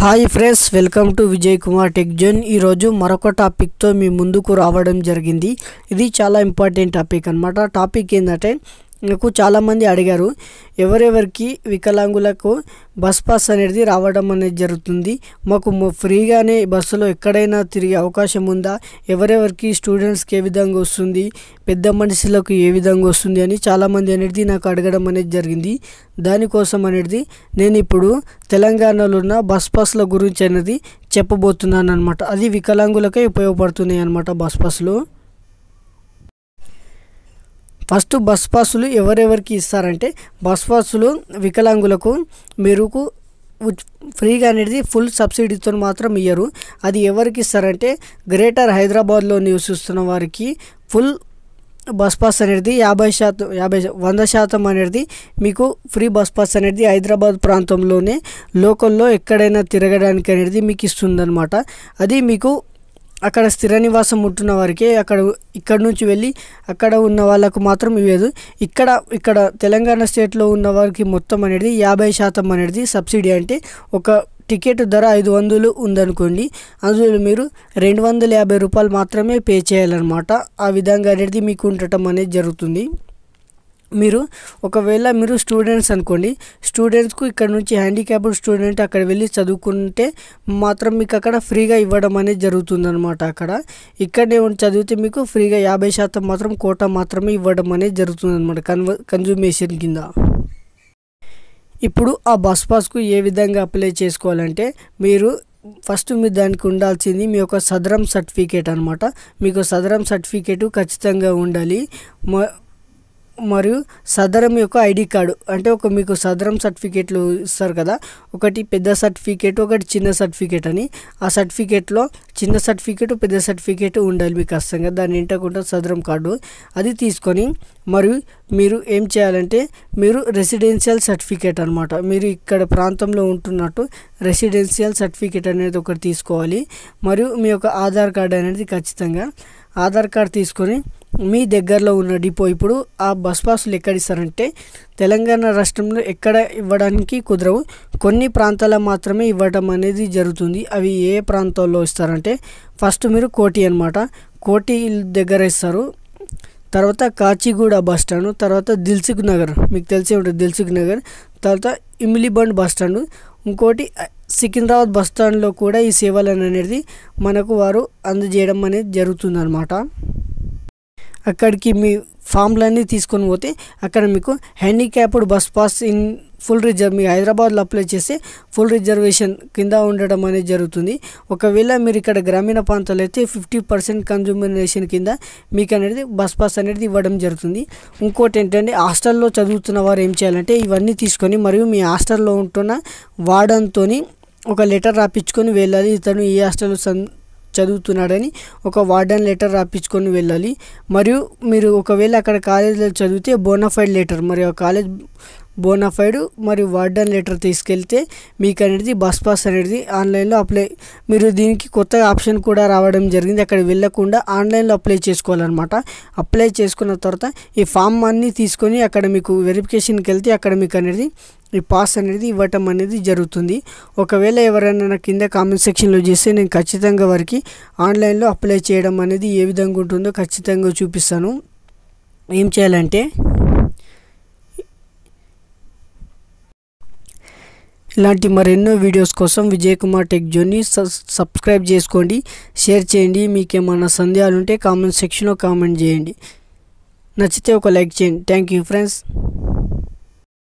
Hi friends welcome to Vijay Kumar tech zone. ఈరోజు మరొక టాపిక్తో మీ ముందుకు రావడం జరిగింది. ఇది చాలా ఇంపార్టెంట్ టాపిక్ అనమాట టాపిక్ ఏంటంటే నాకు చాలామంది అడిగారు ఎవరెవరికి వికలాంగులకు బస్ పాస్ అనేది రావడం అనేది జరుగుతుంది మాకు ఫ్రీగానే బస్సులో ఎక్కడైనా తిరిగే అవకాశం ఉందా ఎవరెవరికి స్టూడెంట్స్కి ఏ విధంగా వస్తుంది పెద్ద మనుషులకు ఏ విధంగా వస్తుంది అని చాలామంది అనేది నాకు అడగడం అనేది జరిగింది. దానికోసం అనేది నేను ఇప్పుడు తెలంగాణలో ఉన్న బస్ పాస్ల గురించి అనేది చెప్పబోతున్నాను అనమాట అది వికలాంగులకే ఉపయోగపడుతున్నాయి అనమాట బస్ పాస్లు. ఫస్ట్ బస్ పాసులు ఎవరెవరికి ఇస్తారంటే బస్ పాసులు వికలాంగులకు మెరుగు ఫ్రీగా అనేది ఫుల్ సబ్సిడీతో మాత్రం ఇయ్యరు. అది ఎవరికి ఇస్తారంటే గ్రేటర్ హైదరాబాద్లో నివసిస్తున్న వారికి ఫుల్ బస్ పాస్ అనేది యాభై శాతం యాభై వంద శాతం అనేది మీకు ఫ్రీ బస్ పాస్ అనేది హైదరాబాద్ ప్రాంతంలోనే లోకల్లో ఎక్కడైనా తిరగడానికి అనేది మీకు ఇస్తుందన్నమాట. అది మీకు అక్కడ స్థిర నివాసం ఉంటున్న వారికి అక్కడ ఇక్కడ నుంచి వెళ్ళి అక్కడ ఉన్న వాళ్ళకు మాత్రం ఇవ్వదు ఇక్కడ ఇక్కడ తెలంగాణ స్టేట్లో ఉన్న వారికి మొత్తం అనేది యాభై శాతం అనేది సబ్సిడీ అంటే ఒక టికెట్ ధర ఐదు వందలు ఉందనుకోండి అందులో మీరు రెండు వందల యాభై రూపాయలు మాత్రమే పే చేయాలన్నమాట. ఆ విధంగా అనేది మీకు ఉండటం అనేది జరుగుతుంది. మీరు ఒకవేళ మీరు స్టూడెంట్స్ అనుకోండి స్టూడెంట్స్కు ఇక్కడ నుంచి హ్యాండిక్యాప్డ్ స్టూడెంట్ అక్కడ వెళ్ళి చదువుకుంటే మాత్రం మీకు అక్కడ ఫ్రీగా ఇవ్వడం అనేది జరుగుతుందన్నమాట అక్కడ. ఇక్కడనే చదివితే మీకు ఫ్రీగా యాభై శాతం మాత్రం కోట మాత్రమే ఇవ్వడం అనేది జరుగుతుందన్నమాట కన్వ కన్జ్యూమేషన్ కింద. ఇప్పుడు ఆ బస్ పాస్కు ఏ విధంగా అప్లై చేసుకోవాలంటే మీరు ఫస్ట్ మీరు దానికి ఉండాల్సింది మీ యొక్క సదరం సర్టిఫికేట్ అనమాట మీకు సదరం సర్టిఫికేట్ ఖచ్చితంగా ఉండాలి. మ- మరియు సదరం యొక్క ఐడి కార్డు. అంటే ఒక మీకు సదరం సర్టిఫికేట్లు ఇస్తారు కదా ఒకటి పెద్ద సర్టిఫికేట్ ఒకటి చిన్న సర్టిఫికేట్ అని. ఆ సర్టిఫికేట్లో చిన్న సర్టిఫికేట్ పెద్ద సర్టిఫికేట్ ఉండాలి మీకు ఖచ్చితంగా దాన్ని ఏంటకుండా సదరం కార్డు అది తీసుకొని మరియు మీరు ఏం చేయాలంటే మీరు రెసిడెన్షియల్ సర్టిఫికేట్ అనమాట మీరు ఇక్కడ ప్రాంతంలో ఉంటున్నట్టు రెసిడెన్షియల్ సర్టిఫికేట్ అనేది ఒకటి తీసుకోవాలి. మరియు మీ యొక్క ఆధార్ కార్డు అనేది ఖచ్చితంగా ఆధార్ కార్డ్ తీసుకొని మీ దగ్గరలో ఉన్న డిపో. ఇప్పుడు ఆ బస్ పాసులు ఎక్కడ ఇస్తారంటే తెలంగాణ రాష్ట్రంలో ఎక్కడ ఇవ్వడానికి కుదరవు. కొన్ని ప్రాంతాల మాత్రమే ఇవ్వడం అనేది జరుగుతుంది. అవి ఏ ప్రాంతాల్లో ఇస్తారంటే ఫస్ట్ మీరు కోటి అనమాట కోటి దగ్గర ఇస్తారు. తర్వాత కాచిగూడ బస్ స్టాండ్ తర్వాత దిల్సుఖ్ నగర్. మీకు తెలిసే ఉంటుంది దిల్సుఖ్ నగర్. తర్వాత ఇమిలిబండ్ బస్ స్టాండ్. ఇంకోటి సికింద్రాబాద్ బస్ స్టాండ్లో కూడా ఈ సేవలను అనేది మనకు వారు అందజేయడం అనేది జరుగుతుందన్నమాట. అక్కడికి మీ ఫామ్లన్నీ తీసుకొని పోతే అక్కడ మీకు handicapped bus pass in full reserve మీ హైదరాబాద్లో అప్లై చేస్తే ఫుల్ రిజర్వేషన్ కింద ఉండడం అనేది జరుగుతుంది. ఒకవేళ మీరు ఇక్కడ గ్రామీణ ప్రాంతాల్లో అయితే ఫిఫ్టీ పర్సెంట్ కన్జ్యూమరేషన్ కింద మీకు అనేది బస్ పాస్ అనేది ఇవ్వడం జరుగుతుంది. ఇంకోటి ఏంటంటే హాస్టల్లో చదువుతున్న వారు ఏం చేయాలంటే ఇవన్నీ తీసుకొని మరియు మీ హాస్టల్లో ఉంటున్న వార్డన్తో ఒక లెటర్ రాపించుకొని వెళ్ళాలి. ఇతను ఈ హాస్టల్లో సన్ చదువుతున్నాడని ఒక వార్డన్ లెటర్ రాపించుకొని వెళ్ళాలి. మరియు మీరు ఒకవేళ అక్కడ కాలేజీలో చదివితే బోనఫైడ్ లెటర్ మరి ఆ కాలేజ్ బోనాఫైడ్ మరియు వార్డన్ లెటర్ తీసుకెళ్తే మీకు అనేది బస్ పాస్ అనేది ఆన్లైన్లో అప్లై మీరు దీనికి కొత్త ఆప్షన్ కూడా రావడం జరిగింది. అక్కడ వెళ్ళకుండా ఆన్లైన్లో అప్లై చేసుకోవాలన్నమాట. అప్లై చేసుకున్న తర్వాత ఈ ఫామ్ అన్నీ తీసుకొని అక్కడ మీకు వెరిఫికేషన్కి వెళ్తే అక్కడ మీకు అనేది ఈ పాస్ అనేది ఇవ్వటం అనేది జరుగుతుంది. ఒకవేళ ఎవరైనా నా కింద కామెంట్ సెక్షన్లో చేస్తే నేను ఖచ్చితంగా వారికి ఆన్లైన్లో అప్లై చేయడం అనేది ఏ విధంగా ఉంటుందో ఖచ్చితంగా చూపిస్తాను. ఏం చేయాలంటే ఇలాంటి మరెన్నో వీడియోస్ కోసం విజయ్ కుమార్ టెక్ జోన్ని సబ్స్క్రైబ్ చేసుకోండి. షేర్ చేయండి. మీకు ఏమైనా సందేహాలు ఉంటే కామెంట్ సెక్షన్లో కామెంట్ చేయండి. నచ్చితే ఒక లైక్ చేయండి. Thank you friends.